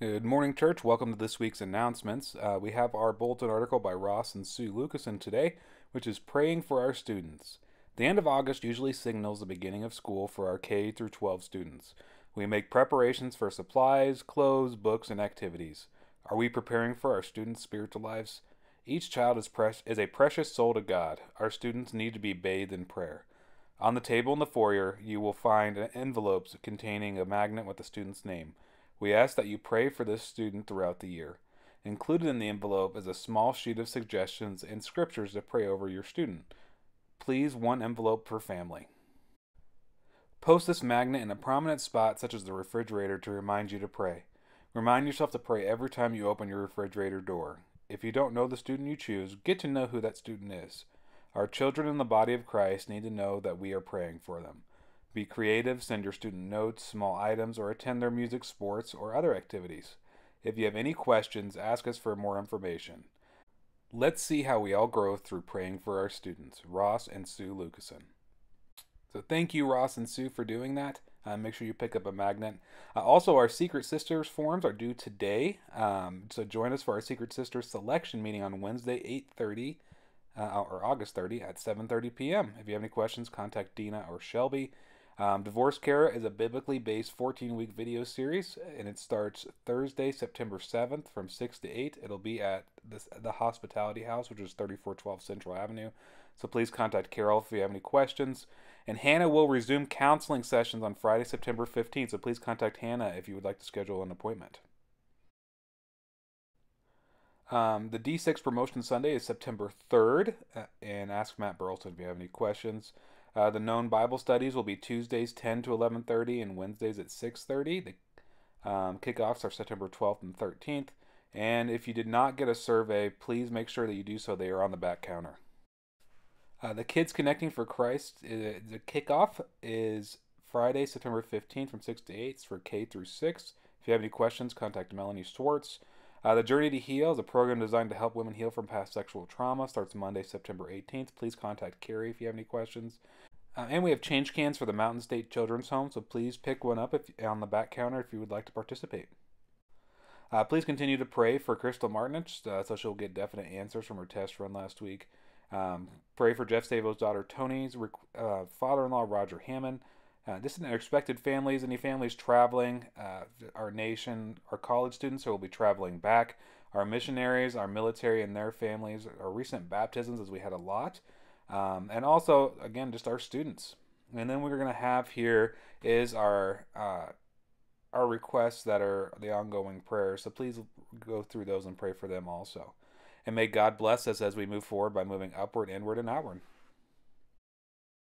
Good morning, church. Welcome to this week's announcements. Uh, we have our bulletin article by Ross and Sue Lucason today, which is praying for our students. The end of August usually signals the beginning of school for our K through 12 students. We make preparations for supplies, clothes, books, and activities. Are we preparing for our students' spiritual lives? Each child is, pres- is a precious soul to God. Our students need to be bathed in prayer. On the table in the foyer, you will find envelopes containing a magnet with the student's name. We ask that you pray for this student throughout the year. Included in the envelope is a small sheet of suggestions and scriptures to pray over your student. Please, one envelope per family. Post this magnet in a prominent spot, such as the refrigerator, to remind you to pray. Remind yourself to pray every time you open your refrigerator door. If you don't know the student you choose, get to know who that student is. Our children in the body of Christ need to know that we are praying for them. Be creative, send your student notes, small items, or attend their music, sports, or other activities. If you have any questions, ask us for more information. Let's see how we all grow through praying for our students. Ross and Sue Lucason. So thank you, Ross and Sue, for doing that. Uh, make sure you pick up a magnet. Uh, also, our Secret Sisters forms are due today. Um, so join us for our Secret Sisters selection meeting on Wednesday, 8.30, uh, or August 30 at 7.30 p.m. If you have any questions, contact Dina or Shelby. Um, Divorce Care is a biblically based 14 week video series, and it starts Thursday, September 7th from 6 to 8. It'll be at the Hospitality House, which is 3412 Central Avenue. So please contact Carol if you have any questions. And Hannah will resume counseling sessions on Friday, September 15th. So please contact Hannah if you would like to schedule an appointment. Um, the D6 Promotion Sunday is September 3rd. Uh, and ask Matt Burleson if you have any questions. Uh, the known Bible studies will be Tuesdays 10 to 11:30 and Wednesdays at 6:30. The um, kickoffs are September 12th and 13th. And if you did not get a survey, please make sure that you do so. They are on the back counter. Uh, the Kids Connecting for Christ, uh, the kickoff is Friday, September 15th from 6 to 8 it's for K through 6. If you have any questions, contact Melanie Swartz. Uh, the Journey to Heal is a program designed to help women heal from past sexual trauma. Starts Monday, September 18th. Please contact Carrie if you have any questions. Uh, and we have change cans for the Mountain State Children's Home, so please pick one up if, on the back counter if you would like to participate. Uh, please continue to pray for Crystal Martinich uh, so she'll get definite answers from her test run last week. Um, pray for Jeff Savo's daughter Tony's uh, father in law Roger Hammond. Uh, this is expected families, any families traveling, uh, our nation, our college students who will be traveling back, our missionaries, our military and their families, our recent baptisms, as we had a lot, um, and also, again, just our students. And then we're going to have here is our uh, our requests that are the ongoing prayers. So please go through those and pray for them also. And may God bless us as we move forward by moving upward, inward, and outward.